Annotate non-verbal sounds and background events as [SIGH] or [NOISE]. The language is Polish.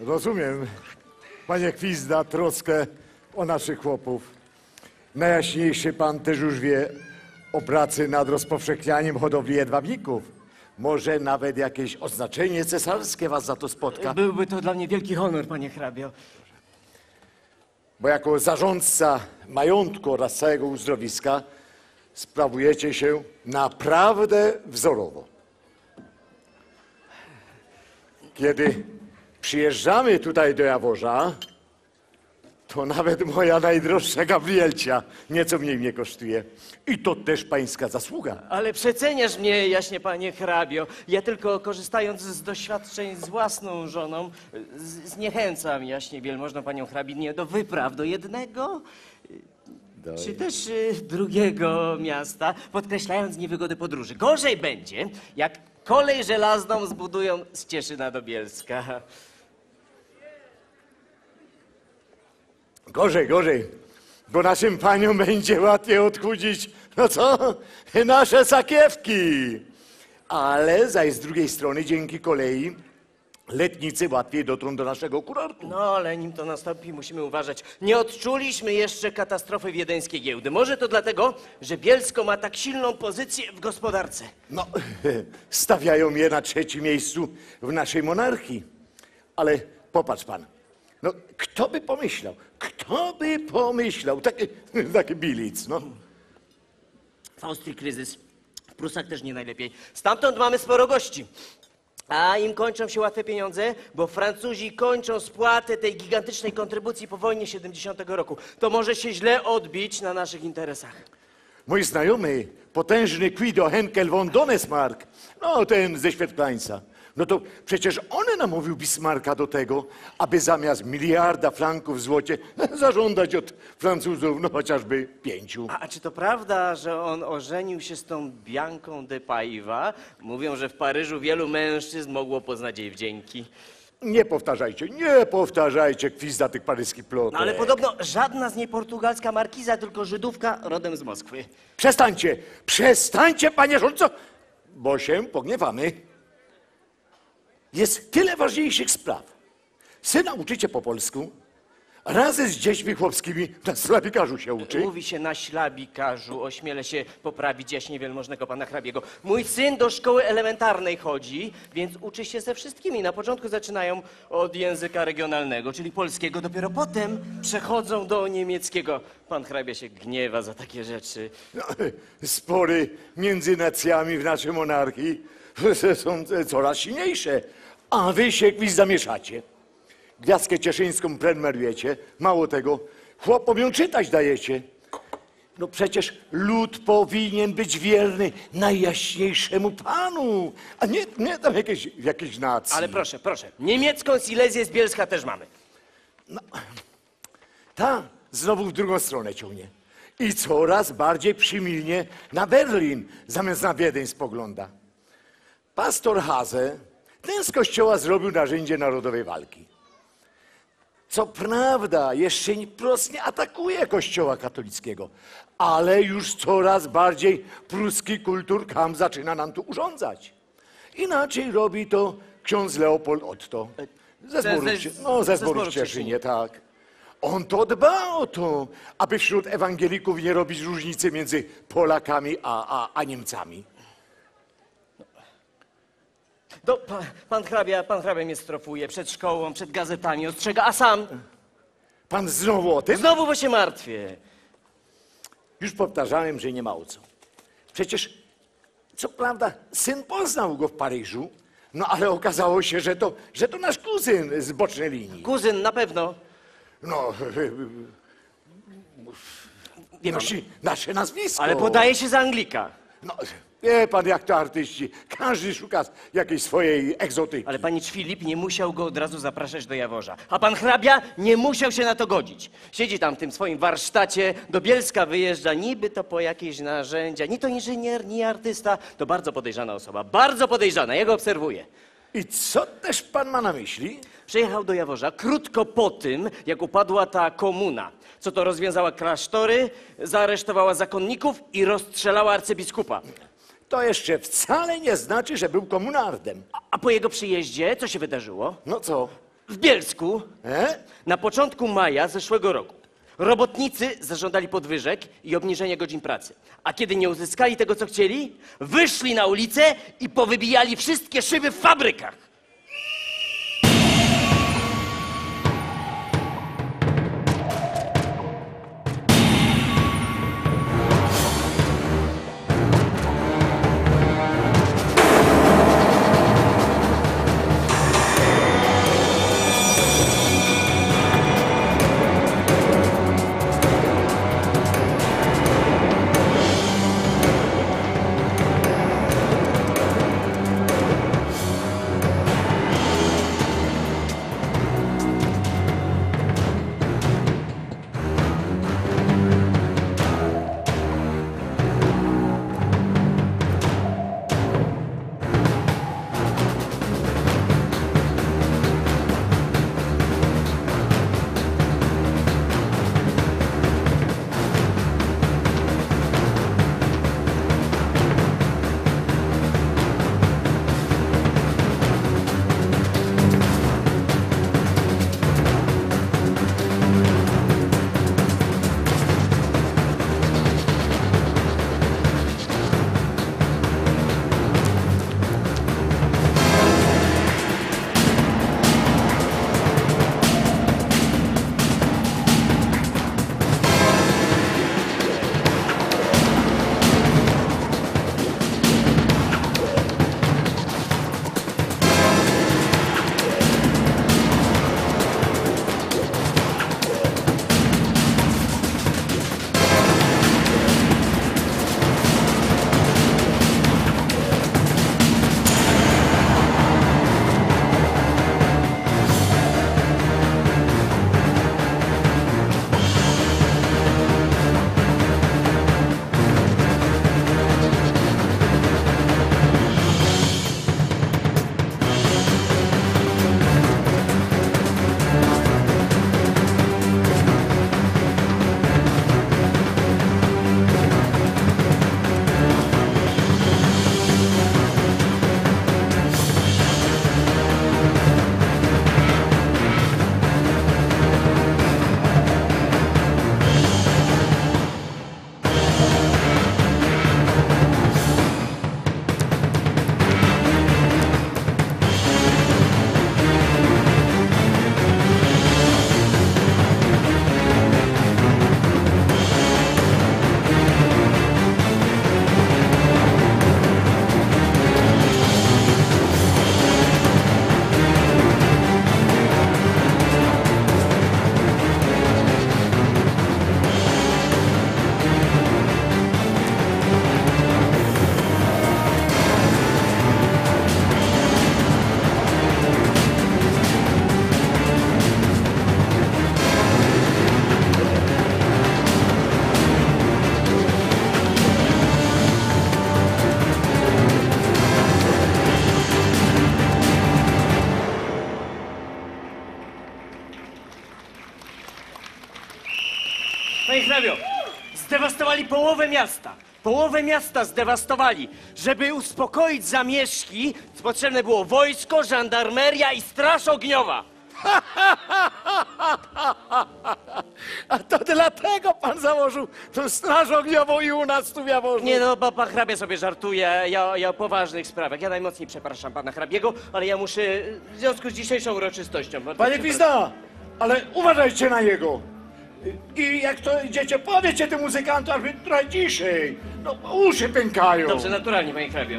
Rozumiem, panie Kwizda, troskę o naszych chłopów. Najjaśniejszy pan też już wie o pracy nad rozpowszechnianiem hodowli jedwabników. Może nawet jakieś oznaczenie cesarskie was za to spotka, Byłby to dla mnie wielki honor, panie hrabio. bo jako zarządca majątku oraz całego uzdrowiska sprawujecie się naprawdę wzorowo. Kiedy przyjeżdżamy tutaj do Jaworza, to nawet moja najdroższa Gabrielcia nieco mniej mnie kosztuje. I to też pańska zasługa. Ale przeceniasz mnie, jaśnie panie hrabio. Ja tylko korzystając z doświadczeń z własną żoną, z- zniechęcam jaśnie wielmożną panią hrabinie do wypraw do jednego czy też y, drugiego miasta, podkreślając niewygody podróży. Gorzej będzie, jak kolej żelazną zbudują z Cieszyna do Bielska. Gorzej, gorzej, bo naszym paniom [LAUGHS] będzie łatwiej odchudzić, no co, nasze sakiewki. Ale zaś z drugiej strony, dzięki kolei, letnicy łatwiej dotrą do naszego kurortu. No, ale nim to nastąpi, musimy uważać. Nie odczuliśmy jeszcze katastrofy wiedeńskiej giełdy. Może to dlatego, że Bielsko ma tak silną pozycję w gospodarce. No, [LAUGHS] stawiają je na trzecim miejscu w naszej monarchii. Ale popatrz pan, no kto by pomyślał, kto by pomyślał, taki, [LAUGHS] taki bilic, no. W Austrii kryzys, w Prusach też nie najlepiej. Stamtąd mamy sporo gości. A im kończą się łatwe pieniądze, bo Francuzi kończą spłatę tej gigantycznej kontrybucji po wojnie 70 roku. To może się źle odbić na naszych interesach. Mój znajomy, potężny Guido Henkel von Donesmark, no ten ze Świetlańca, no to przecież on namówił Bismarcka do tego, aby zamiast miliarda franków w złocie [LAUGHS] zażądać od Francuzów no chociażby pięciu. A, a czy to prawda, że on ożenił się z tą Bianką de Paiva? Mówią, że w Paryżu wielu mężczyzn mogło poznać jej wdzięki. Nie powtarzajcie, nie powtarzajcie kwizda tych paryskich plotek. No ale podobno żadna z niej portugalska markiza, tylko Żydówka rodem z Moskwy. Przestańcie, przestańcie, panie rządco, bo się pogniewamy. Jest tyle ważniejszych spraw. Syna uczycie po polsku, razem z dziećmi chłopskimi na slabikarzu się uczy. Mówi się na ślabikarzu, ośmielę się poprawić jaśnie wielmożnego pana hrabiego. Mój syn do szkoły elementarnej chodzi, więc uczy się ze wszystkimi. Na początku zaczynają od języka regionalnego, czyli polskiego, dopiero potem przechodzą do niemieckiego. Pan hrabia się gniewa za takie rzeczy. No, spory między nacjami w naszej monarchii są [LAUGHS] coraz silniejsze, a wy się kwiz zamieszacie. Gwiazdkę cieszyńską prenumerujecie, mało tego, chłopom ją czytać dajecie. No przecież lud powinien być wierny najjaśniejszemu panu, a nie, nie tam jakiejś, jakiejś nacji. Ale proszę, proszę, niemiecką Silezję z Bielska też mamy. Ta znowu w drugą stronę ciągnie. I coraz bardziej przymilnie na Berlin zamiast na Wiedeń spogląda. Pastor Haze ten z kościoła zrobił narzędzie narodowej walki. Co prawda, jeszcze wprost nie atakuje kościoła katolickiego, ale już coraz bardziej pruski kulturkam zaczyna nam tu urządzać. Inaczej robi to ksiądz Leopold Otto. Ze zboru, no, ze zboru w Cieszynie, tak. On to dba o to, aby wśród ewangelików nie robić różnicy między Polakami a, a, a Niemcami. Do, pa, pan hrabia, pan hrabia mnie strofuje przed szkołą, przed gazetami, ostrzega, a sam Pan znowu o tym? znowu bo się martwię. Już powtarzałem, że nie ma o co. Przecież, co prawda, syn poznał go w Paryżu, no ale okazało się, że to, że to nasz kuzyn z bocznej linii. Kuzyn na pewno. No, Wie pan, nosi nasze nazwisko. ale podaje się za Anglika. No, wie pan, jak to artyści. Każdy szuka jakiejś swojej egzotyki. Ale panicz Filip nie musiał go od razu zapraszać do Jaworza. A pan hrabia nie musiał się na to godzić. Siedzi tam w tym swoim warsztacie, do Bielska wyjeżdża, niby to po jakieś narzędzia. Ni to inżynier, ni artysta. To bardzo podejrzana osoba, bardzo podejrzana, ja go obserwuję. I co też pan ma na myśli? Przyjechał do Jaworza krótko po tym, jak upadła ta komuna, co to rozwiązała klasztory, zaaresztowała zakonników i rozstrzelała arcybiskupa. To jeszcze wcale nie znaczy, że był komunardem. A po jego przyjeździe co się wydarzyło? No co? W Bielsku E? na początku maja zeszłego roku robotnicy zażądali podwyżek i obniżenia godzin pracy. A kiedy nie uzyskali tego, co chcieli, wyszli na ulicę i powybijali wszystkie szyby w fabrykach. Panie hrabio, zdewastowali połowę miasta. Połowę miasta zdewastowali. Żeby uspokoić zamieszki, potrzebne było wojsko, żandarmeria i straż ogniowa. [LAUGHS] A to dlatego pan założył tą straż ogniową i u nas tu w Jaworzu. Nie no, bo pan hrabia sobie żartuje, ja, ja o poważnych sprawach. Ja najmocniej przepraszam pana hrabiego, ale ja muszę w związku z dzisiejszą uroczystością. Panie. Pizda, ale uważajcie na jego. I jak to idziecie, powiecie tym muzykantom, aby trochę ciszej. No, uszy pękają. Dobrze, naturalnie, panie hrabio.